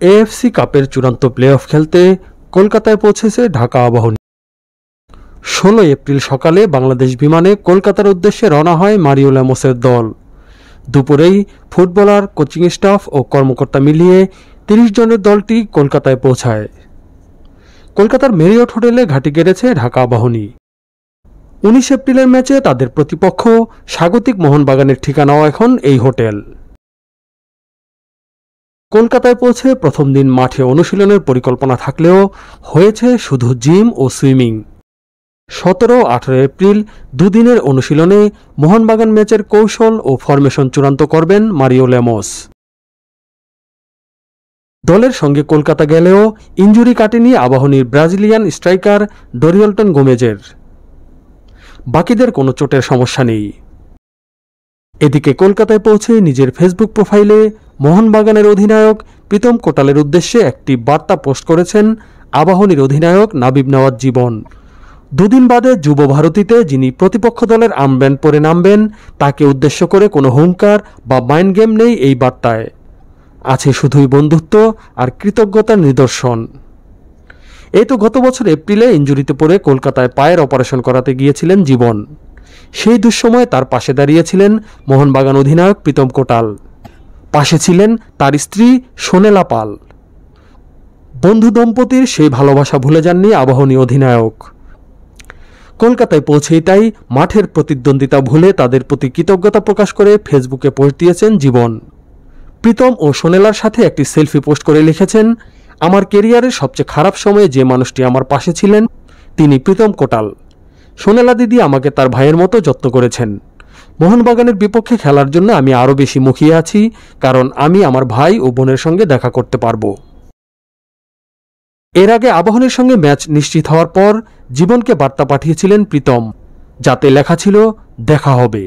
AFC কাপের চূড়ান্ত play of খেলতে কলকাতায় পৌঁছেছে ঢাকা আবাহনী। ষোলো এপ্রিল সকালে বাংলাদেশ বিমানে কলকাতার উদ্দেশ্যে রওনা হয় মারিও ল্যামোসের দল। দুপুরেই ফুটবলার, কোচিং স্টাফ ও কর্মকর্তা মিলিয়ে তিরিশ জনের দলটি কলকাতায় পৌঁছায়। কলকাতার মেরিয়ট হোটেলে ঘাঁটি গেড়েছে ঢাকা আবাহনী। উনিশ এপ্রিলের ম্যাচে তাদের প্রতিপক্ষ স্বাগতিক মোহনবাগানের ঠিকানাও এখন এই হোটেল। কলকাতায় পৌঁছে প্রথম দিন মাঠে অনুশীলনের পরিকল্পনা থাকলেও হয়েছে শুধু জিম ও সুইমিং। সতেরো, আঠারো এপ্রিল দুদিনের অনুশীলনে মোহনবাগান ম্যাচের কৌশল ও ফরমেশন চূড়ান্ত করবেন মারিও লেমোস। দলের সঙ্গে কলকাতা গেলেও ইঞ্জুরি কাটেনি আবাহনীর ব্রাজিলিয়ান স্ট্রাইকার ডরিয়ল্টন গোমেজের। বাকিদের কোনো চোটের সমস্যা নেই। এদিকে কলকাতায় পৌঁছে নিজের ফেসবুক প্রোফাইলে মোহনবাগানের অধিনায়ক প্রীতম কোটালের উদ্দেশ্যে একটি বার্তা পোস্ট করেছেন আবাহনীর অধিনায়ক নাবিব নওয়াজ জীবন। দুদিন বাদে যুব ভারতীতে যিনি প্রতিপক্ষ দলের আমব্যান্ড পরে নামবেন, তাকে উদ্দেশ্য করে কোনো হুঙ্কার বা মাইন্ড গেম নেই এই বার্তায়। আছে শুধুই বন্ধুত্ব আর কৃতজ্ঞতার নিদর্শন। এই তো গত বছর এপ্রিলে ইঞ্জুরিতে পড়ে কলকাতায় পায়ের অপারেশন করাতে গিয়েছিলেন জীবন। সেই দুঃসময়ে তার পাশে দাঁড়িয়েছিলেন মোহনবাগান অধিনায়ক প্রীতম কোটাল। পাশে ছিলেন তার স্ত্রী সোনেলা পাল। বন্ধু দম্পতির সেই ভালোবাসা ভুলে যাননি আবাহনী অধিনায়ক। কলকাতায় পৌঁছেই তাই মাঠের প্রতিদ্বন্দ্বিতা ভুলে তাদের প্রতি কৃতজ্ঞতা প্রকাশ করে ফেসবুকে পোস্ট দিয়েছেন জীবন। প্রীতম ও সোনেলার সাথে একটি সেলফি পোস্ট করে লিখেছেন, আমার কেরিয়ারের সবচেয়ে খারাপ সময়ে যে মানুষটি আমার পাশে ছিলেন, তিনি প্রীতম কোটাল। সোনেলা দিদি আমাকে তার ভাইয়ের মতো যত্ন করেছেন। মোহনবাগানের বিপক্ষে খেলার জন্য আমি আরও বেশি মুখিয়ে আছি, কারণ আমি আমার ভাই ও বোনের সঙ্গে দেখা করতে পারব। এর আগে আবাহনের সঙ্গে ম্যাচ নিশ্চিত হওয়ার পর জীবনকে বার্তা পাঠিয়েছিলেন প্রীতম, যাতে লেখা ছিল, দেখা হবে।